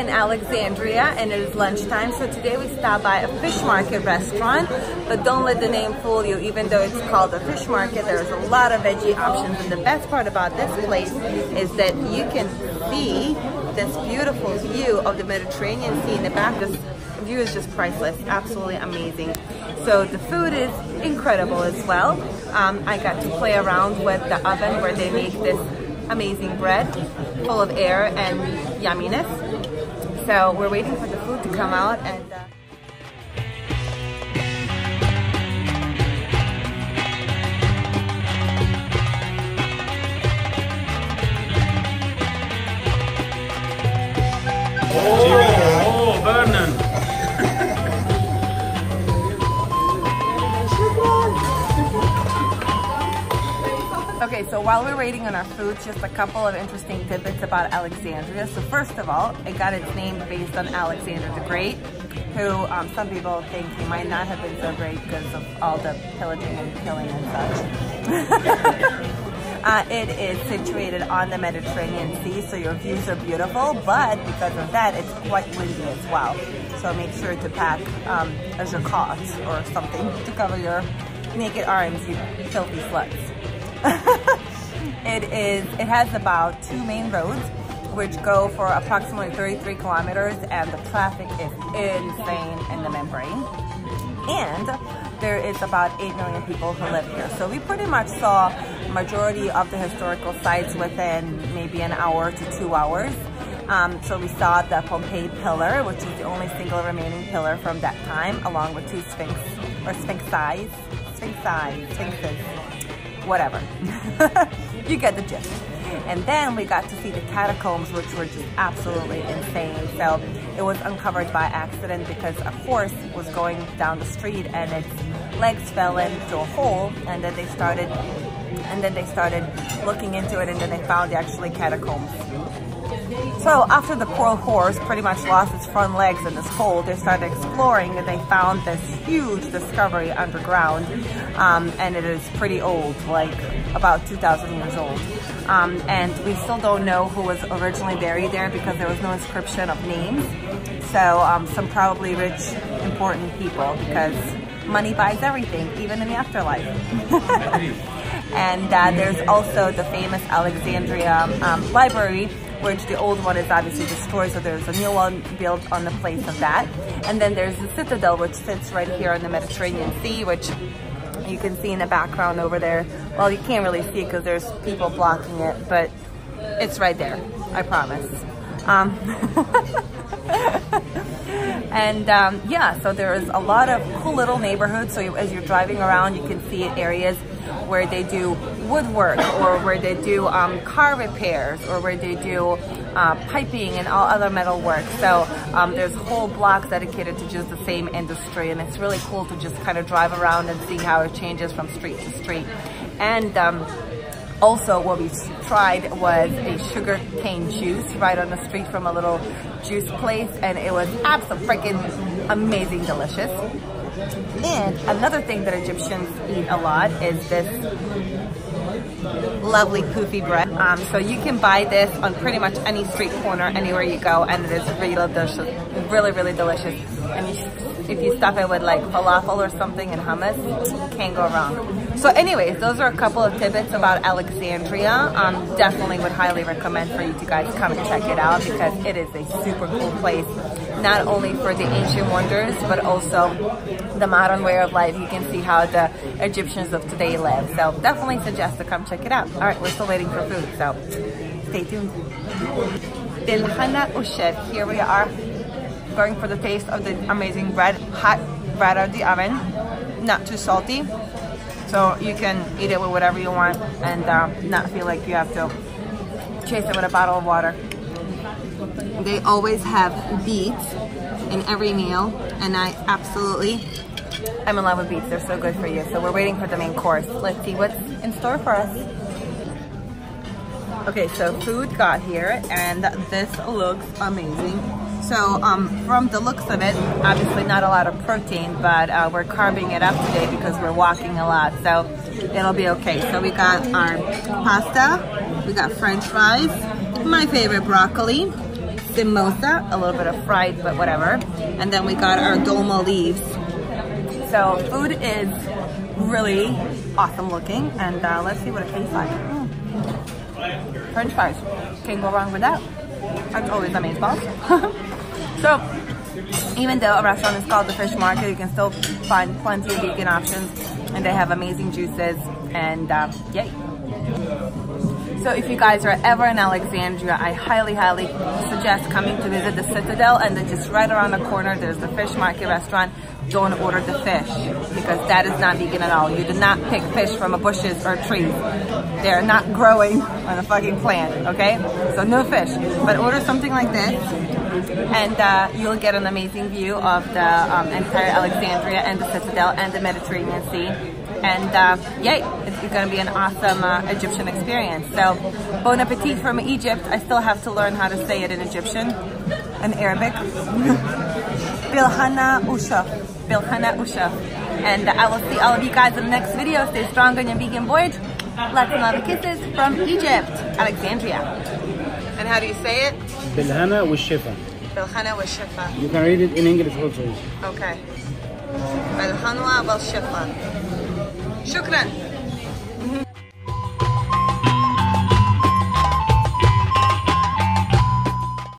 in Alexandria and it is lunchtime. So today we stopped by a fish market restaurant, but don't let the name fool you. Even though it's called a fish market, there's a lot of veggie options. And the best part about this place is that you can see this beautiful view of the Mediterranean Sea in the back. This view is just priceless, absolutely amazing. So the food is incredible as well. Um, I got to play around with the oven where they make this amazing bread full of air and yumminess. So we're waiting for the food to come out and uh Oh, so while we're waiting on our food, just a couple of interesting tidbits about Alexandria. So first of all, it got its name based on Alexander the Great, who um, some people think he might not have been so great because of all the pillaging and killing and such. Uh, it is situated on the Mediterranean Sea, so your views are beautiful, but because of that, it's quite windy as well. So make sure to pack um, a jacquard or something to cover your naked arms, you filthy sluts. it is. It has about two main roads, which go for approximately 33 kilometers, and the traffic is insane in the membrane. And there is about 8 million people who live here. So we pretty much saw majority of the historical sites within maybe an hour to two hours. Um, so we saw the Pompey pillar, which is the only single remaining pillar from that time, along with two sphinx or sphinxes, sphinxes, sphinxes, whatever. you get the gist. And then we got to see the catacombs, which were just absolutely insane. So it was uncovered by accident because a horse was going down the street and its legs fell into a hole, and then they started, and then they started looking into it, and then they found actually catacombs. So after the poor horse pretty much lost its front legs in this hole, they started exploring and they found this huge discovery underground. Um, and it is pretty old, like about 2,000 years old. Um, and we still don't know who was originally buried there because there was no inscription of names. So um, some probably rich, important people because money buys everything, even in the afterlife. and uh, there's also the famous Alexandria um, library which the old one is obviously destroyed, so there's a new one built on the place of that. And then there's the citadel, which sits right here on the Mediterranean Sea, which you can see in the background over there. Well, you can't really see because there's people blocking it, but it's right there, I promise. Um, and um, yeah, so there's a lot of cool little neighborhoods. So as you're driving around, you can see areas where they do woodwork or where they do um, car repairs or where they do uh, piping and all other metal work. So um, there's whole blocks dedicated to just the same industry and it's really cool to just kind of drive around and see how it changes from street to street. And um, also what we tried was a sugar cane juice right on the street from a little juice place and it was absolutely freaking amazing delicious. And another thing that Egyptians eat a lot is this lovely poofy bread. Um, so you can buy this on pretty much any street corner, anywhere you go, and it is really delicious, really, really delicious. And you, if you stuff it with like falafel or something and hummus, can't go wrong. So anyways, those are a couple of tidbits about Alexandria. Um, definitely would highly recommend for you to guys come and check it out because it is a super cool place. Not only for the ancient wonders, but also the modern way of life. You can see how the Egyptians of today live. So definitely suggest to come check it out. All right, we're still waiting for food, so stay tuned. Dilhana Usheb. Here we are going for the taste of the amazing bread, hot bread out of the oven, not too salty. So you can eat it with whatever you want and uh, not feel like you have to chase it with a bottle of water. They always have beets in every meal and I absolutely I'm in love with beets. They're so good for you. So we're waiting for the main course. Let's see what's in store for us. Okay, so food got here and this looks amazing. So um, from the looks of it, obviously not a lot of protein, but uh, we're carving it up today because we're walking a lot. So it'll be okay. So we got our pasta, we got french fries, my favorite broccoli, samosa, a little bit of fried, but whatever. And then we got our dolma leaves. So food is really awesome looking. And uh, let's see what it tastes like. Mm. French fries. Can't go wrong with that. That's always amazeballs. so even though a restaurant is called the Fish Market, you can still find plenty of vegan options. And they have amazing juices. And uh, yay. So if you guys are ever in Alexandria, I highly, highly suggest coming to visit the Citadel and then just right around the corner, there's the fish market restaurant. Don't order the fish because that is not vegan at all. You do not pick fish from bushes or trees. They're not growing on a fucking plant, okay? So no fish, but order something like this and uh, you'll get an amazing view of the um, entire Alexandria and the Citadel and the Mediterranean Sea and uh, yay, it's going to be an awesome uh, Egyptian experience. So, bon appetit from Egypt. I still have to learn how to say it in Egyptian and Arabic. Bilhana Usha. Bilhana Usha. And I will see all of you guys in the next video. Stay strong on your vegan voyage. Lots and lots of kisses from Egypt, Alexandria. And how do you say it? Bilhana Ushifa. Bilhana Ushifa. You can read it in English also. Okay. Bilhana Walshifa. Shukran.